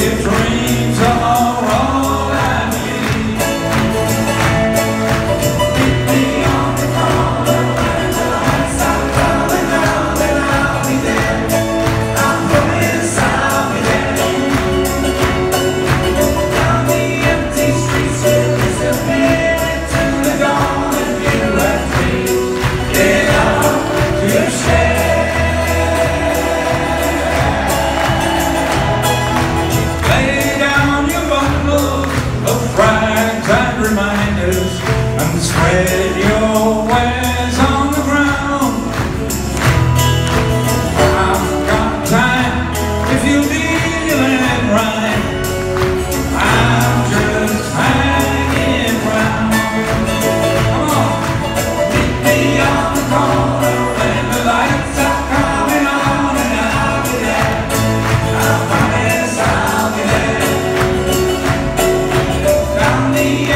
your dreams are and spread your wings.